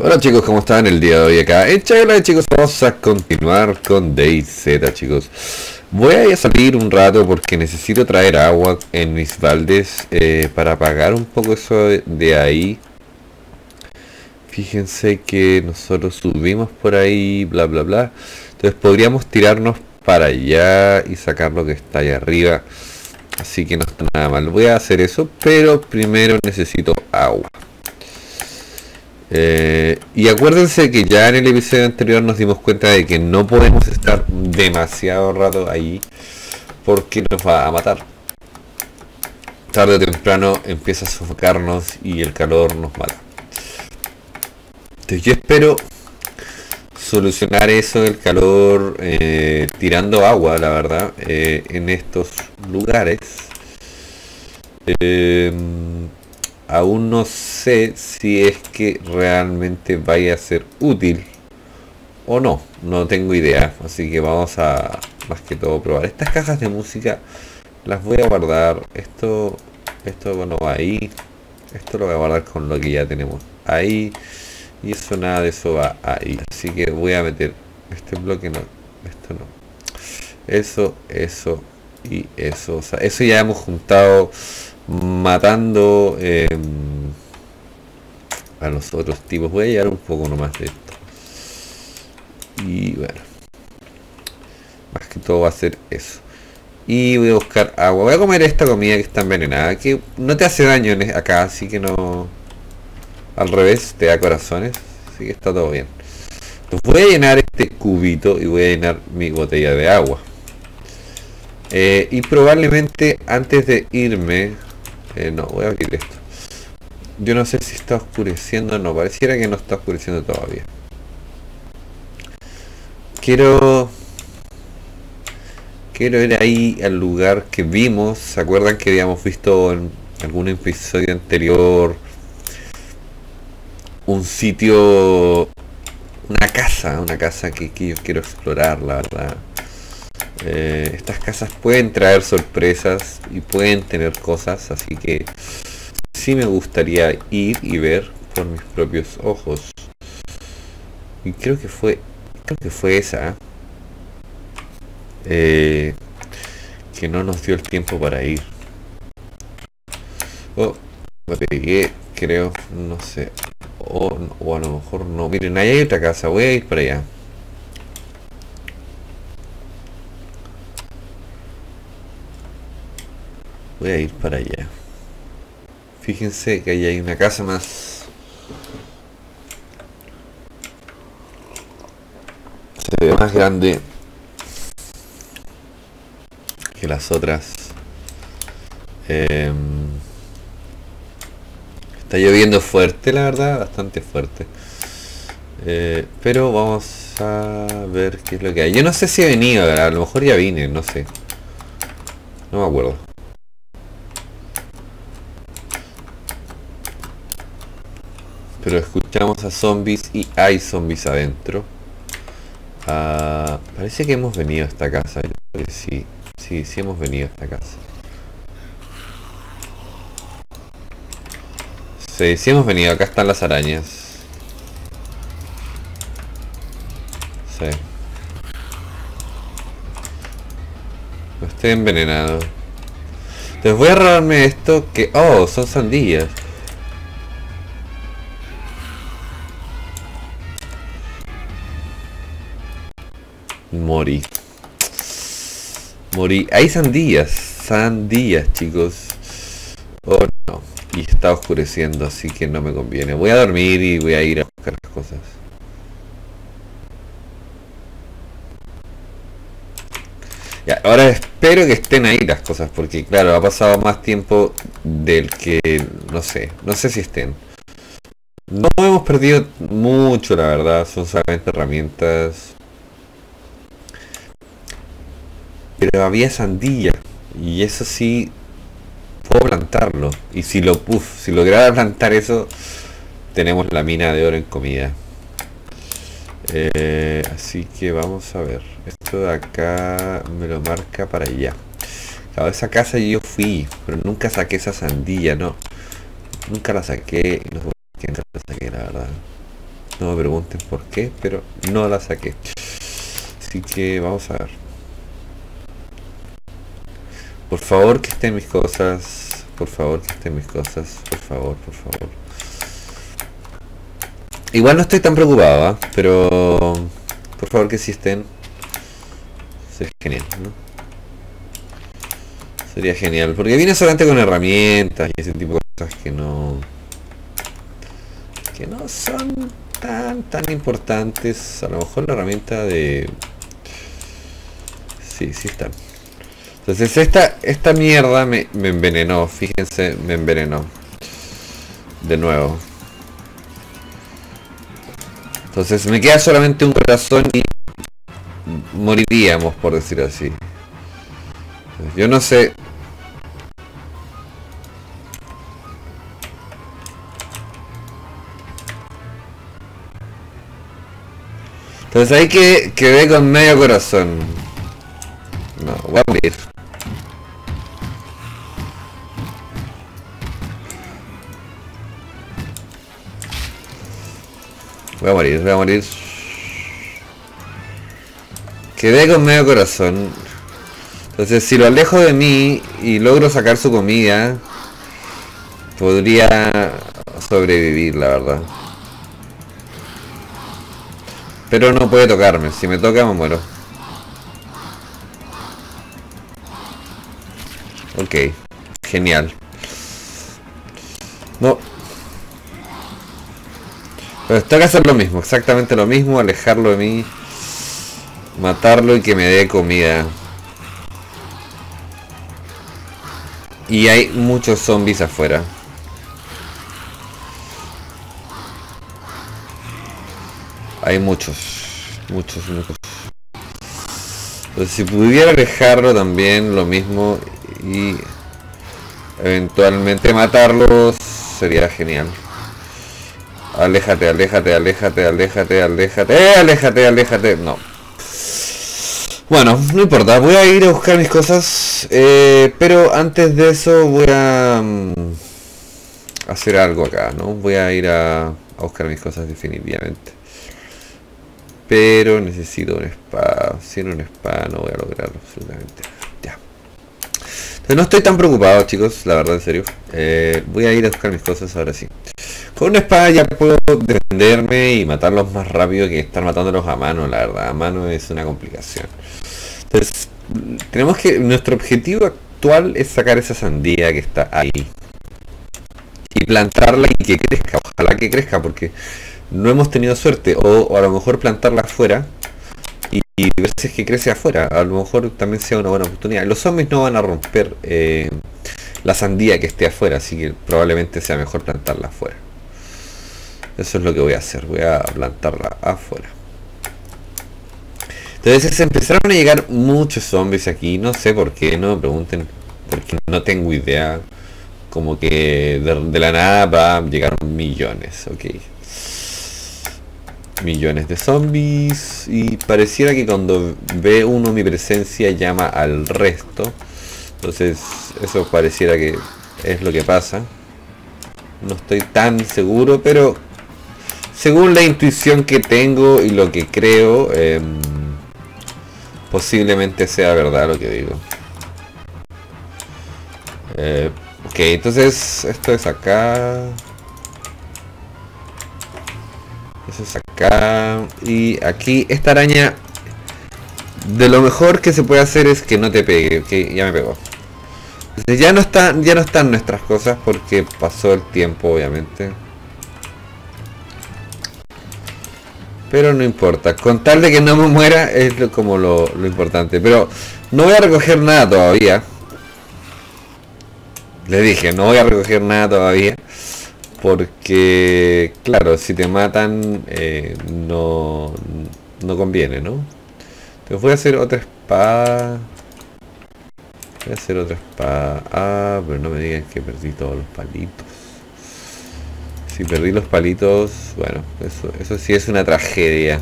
Hola chicos, ¿cómo están el día de hoy acá? En Hola chicos, vamos a continuar con DayZ chicos. Voy a salir un rato porque necesito traer agua en mis baldes eh, Para apagar un poco eso de ahí. Fíjense que nosotros subimos por ahí, bla bla bla. Entonces podríamos tirarnos para allá y sacar lo que está allá arriba. Así que no está nada mal. Voy a hacer eso, pero primero necesito agua eh, y acuérdense que ya en el episodio anterior nos dimos cuenta de que no podemos estar demasiado rato ahí porque nos va a matar. Tarde o temprano empieza a sofocarnos y el calor nos mata. Entonces yo espero solucionar eso del calor eh, tirando agua, la verdad, eh, en estos lugares. Aún no sé si es que realmente vaya a ser útil o no. No tengo idea. Así que vamos a más que todo probar. Estas cajas de música las voy a guardar. Esto, esto bueno va ahí. Esto lo voy a guardar con lo que ya tenemos ahí. Y eso nada de eso va ahí. Así que voy a meter este bloque no. Esto no. Eso, eso y eso. Eso ya hemos juntado matando eh, a los otros tipos. Voy a llevar un poco nomás de esto. Y bueno. Más que todo va a ser eso. Y voy a buscar agua. Voy a comer esta comida que está envenenada. Que no te hace daño acá, así que no... Al revés, te da corazones. Así que está todo bien. voy a llenar este cubito y voy a llenar mi botella de agua. Eh, y probablemente antes de irme eh, no, voy a abrir esto. Yo no sé si está oscureciendo no. Pareciera que no está oscureciendo todavía. Quiero... Quiero ir ahí al lugar que vimos. ¿Se acuerdan que habíamos visto en algún episodio anterior? Un sitio... Una casa, una casa que, yo quiero explorar, la verdad. Eh, estas casas pueden traer sorpresas y pueden tener cosas, así que sí me gustaría ir y ver por mis propios ojos. Y creo que fue, creo que fue esa eh, que no nos dio el tiempo para ir. Oh, me pegué, creo, no sé. O, o a lo mejor no. Miren, ahí hay otra casa, voy a ir para allá. Voy a ir para allá. Fíjense que ahí hay una casa más. Se ve más grande que las otras. Em, está lloviendo fuerte, la verdad, bastante fuerte. Eh, pero vamos a ver qué es lo que hay. Yo no sé si he venido, a lo mejor ya vine, no sé. No me acuerdo. Pero escuchamos a zombies y hay zombies adentro. Ah, parece que hemos venido a esta casa. Sí. Sí, sí hemos venido a esta casa. Sí, sí hemos venido. Acá están las arañas. Sí. estoy envenenado. Les voy a robarme esto que... Oh, son sandías. Morí. Morí. Hay sandías. Sandías, chicos. Oh, no. Y está oscureciendo, así que no me conviene. Voy a dormir y voy a ir a buscar las cosas. Ahora espero que estén ahí las cosas, porque claro, ha pasado más tiempo del que, no sé, no sé si estén. No hemos perdido mucho, la verdad, son solamente herramientas pero había sandía y eso sí puedo plantarlo. Y si lo puff, si lograra plantar eso tenemos la mina de oro en comida. Eh, así que vamos a ver. Esto de acá me lo marca para allá. Claro, esa casa yo fui pero nunca saqué esa sandía no. Nunca la saqué no sé la saqué la verdad. No me pregunten por qué, pero no la saqué. Así que vamos a ver. Por favor que estén mis cosas. Por favor que estén mis cosas. Por favor, por favor. Igual no estoy tan preocupado, ¿ah? pero por favor que si estén. Sería genial, ¿no? Sería genial. Porque viene solamente con herramientas y ese tipo de cosas que no. que no son tan tan importantes. A lo mejor la herramienta de. Sí, sí está. Entonces esta, esta mierda me, me envenenó. Fíjense, me envenenó. De nuevo. Entonces me queda solamente un corazón y moriríamos, por decir así. Yo no sé. Entonces ahí que quedé con medio corazón. No, voy a morir. Voy a morir, voy a morir. Quedé con medio corazón. Entonces si lo alejo de mí y logro sacar su comida, podría sobrevivir, la verdad. Pero no puede tocarme. Si me toca me muero. Ok. Genial. Pero tengo que hacer lo mismo. Exactamente lo mismo. Alejarlo de mí. Matarlo y que me dé comida. Y hay muchos zombies afuera. Hay muchos. Muchos, muchos. Entonces, si pudiera alejarlo también, lo mismo. Y eventualmente matarlos, sería genial. Aléjate, aléjate, aléjate, aléjate, aléjate, aléjate, aléjate. No. Bueno, no importa, voy a ir a buscar mis cosas, eh, pero antes de eso voy a mm, hacer algo acá, ¿no? Voy a ir a, buscar mis cosas definitivamente. Pero necesito una espada, sin una espada no voy a lograrlo absolutamente. Ya. No estoy tan preocupado chicos, la verdad en serio. Eh, voy a ir a buscar mis cosas ahora sí. Con una espada ya puedo defenderme y matarlos más rápido que estar matándolos a mano, la verdad. A mano es una complicación. Entonces, tenemos que... Nuestro objetivo actual es sacar esa sandía que está ahí. Y plantarla y que crezca. Ojalá que crezca porque no hemos tenido suerte. O, a lo mejor plantarla afuera. Y, ver si es que crece afuera. A lo mejor también sea una buena oportunidad. Los zombies no van a romper eh, la sandía que esté afuera. Así que probablemente sea mejor plantarla afuera. Eso es lo que voy a hacer. Voy a plantarla afuera. Entonces empezaron a llegar muchos zombies aquí. No sé por qué, no me pregunten. Porque no tengo idea. Como que de, la nada va a llegar millones. Ok. Millones de zombies. Y pareciera que cuando ve uno mi presencia llama al resto. Entonces eso pareciera que es lo que pasa. No estoy tan seguro, pero según la intuición que tengo y lo que creo, em, posiblemente sea verdad lo que digo. Eh, ok, entonces esto es acá. Eso es acá. Y aquí esta araña, de lo mejor que se puede hacer es que no te pegue. Ok, ya me pegó. Ya no están, ya no están nuestras cosas porque pasó el tiempo, obviamente. Pero no importa. Con tal de que no me muera es como lo, importante. Pero no voy a recoger nada todavía. Le dije, no voy a recoger nada todavía. Porque, claro, si te matan, eh, no, no conviene, ¿no? Entonces voy a hacer otra espada. Voy a hacer otra espada. Ah, pero no me digan que perdí todos los palitos. Si perdí los palitos, bueno, eso, eso sí es una tragedia.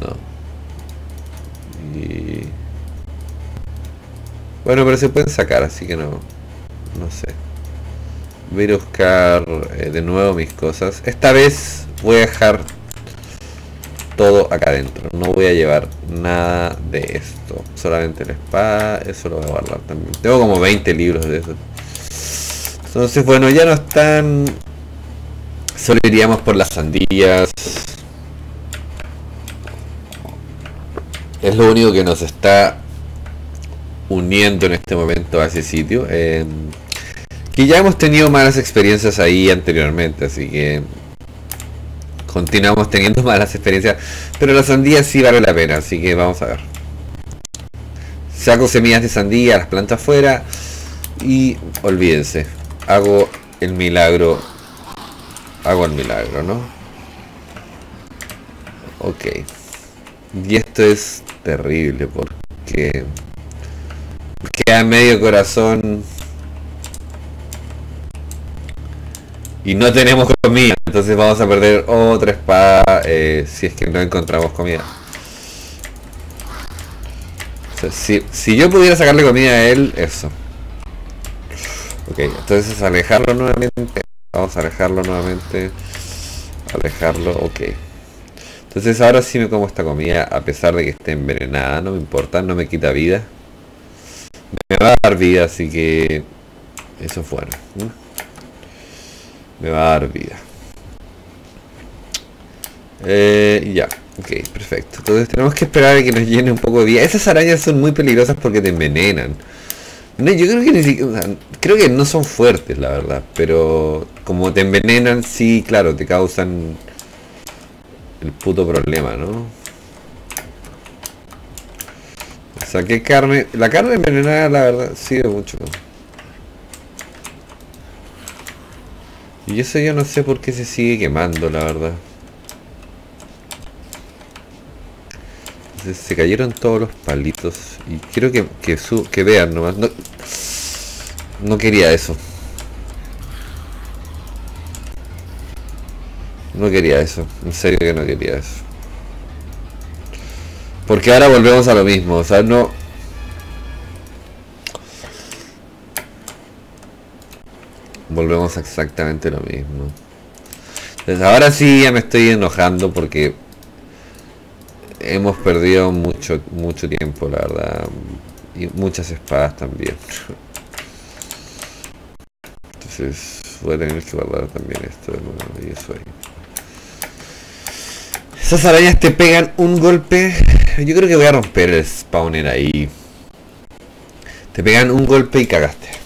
No. Y... Bueno, pero se pueden sacar, así que no... No sé. voy a buscar eh, de nuevo mis cosas. Esta vez voy a dejar todo acá adentro. No voy a llevar nada de esto. Solamente la espada, eso lo voy a guardar también. Tengo como 20 libros de eso. Entonces, bueno, ya no están... Solo iríamos por las sandías. Es lo único que nos está uniendo en este momento a ese sitio. Eh, que ya hemos tenido malas experiencias ahí anteriormente, así que continuamos teniendo malas experiencias. Pero la sandía sí vale la pena, así que vamos a ver. Saco semillas de sandía, las planto afuera y olvídense, hago el milagro. Hago el milagro, ¿no? Ok. Y esto es terrible porque queda medio corazón y no tenemos comida entonces vamos a perder otra espada eh, si es que no encontramos comida. Si, si, yo pudiera sacarle comida a él eso. Ok entonces alejarlo nuevamente vamos a alejarlo nuevamente alejarlo ok. Entonces ahora sí me como esta comida a pesar de que esté envenenada no me importa no me quita vida. Me va a dar vida, así que eso fue Me va a dar vida. Eh, ya, ok, perfecto. Entonces tenemos que esperar a que nos llene un poco de vida. Esas arañas son muy peligrosas porque te envenenan. No, yo creo que ni siquiera, creo que no son fuertes, la verdad. Pero como te envenenan, sí, claro, te causan el puto problema, ¿no? Saqué carne. La carne envenenada, la verdad, sirve mucho. Y eso yo no sé por qué se sigue quemando, la verdad. Se, cayeron todos los palitos. Y quiero que, que vean nomás. No, no quería eso. No quería eso. En serio que no quería eso. Porque ahora volvemos a lo mismo, o sea, no... Volvemos exactamente lo mismo. Entonces ahora sí ya me estoy enojando porque hemos perdido mucho mucho tiempo, la verdad. Y muchas espadas también. Entonces voy a tener que guardar también esto de nuevo y eso ahí. Esas arañas te pegan un golpe. Yo creo que voy a romper el spawner ahí. Te pegan un golpe y cagaste.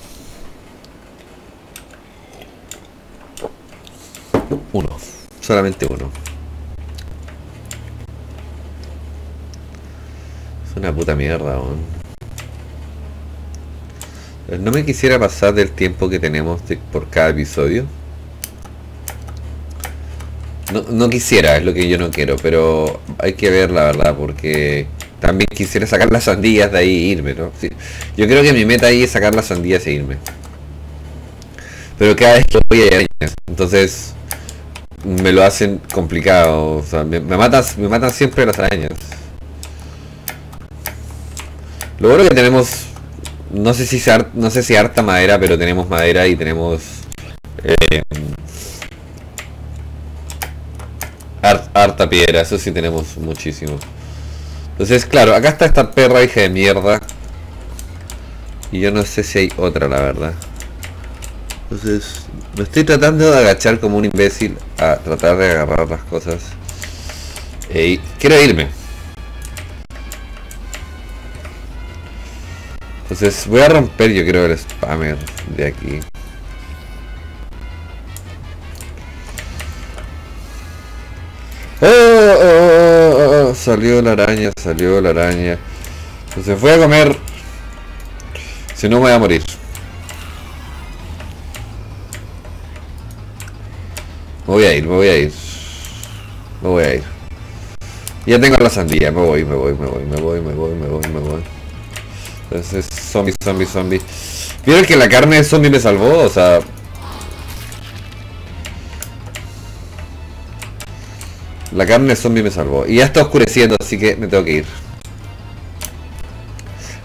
Uno. Solamente uno. Es una puta mierda, No me quisiera pasar del tiempo que tenemos por cada episodio. No, quisiera, es lo que yo no quiero, pero hay que ver la verdad, porque también quisiera sacar las sandías de ahí e irme, ¿no? Yo creo que mi meta ahí es sacar las sandías e irme. Pero cada vez que voy a arañas, entonces me lo hacen complicado, o sea, me, matan, me matan siempre las arañas. Lo bueno que tenemos, no sé si no sé si harta madera, pero tenemos madera y tenemos eh, harta piedra, eso sí tenemos muchísimo. Entonces, claro, acá está esta perra hija de mierda. Y yo no sé si hay otra, la verdad. Entonces, me estoy tratando de agachar como un imbécil a tratar de agarrar las cosas. Y quiero irme. Entonces voy a romper yo creo el spammer de aquí. Oh, oh, oh, salió la araña, salió la araña. Se fue a comer. Si no me voy a morir. Me voy a ir, me voy a ir. Me voy a ir. Ya tengo la sandía, me voy, me voy, me voy, me voy, me voy, me voy, me voy. Entonces, zombie, zombie, zombie. ¿Vieron que la carne de zombie me salvó? O sea, La carne zombie me salvó. Y ya está oscureciendo, así que me tengo que ir.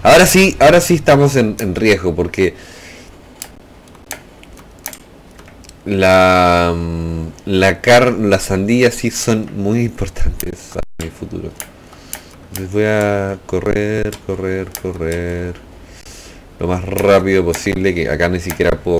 Ahora sí, ahora sí estamos en, riesgo porque... la mm, la car las sandías sí son muy importantes para mi futuro. Les voy a correr, correr, correr lo más rápido posible, que acá ni siquiera puedo